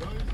Go.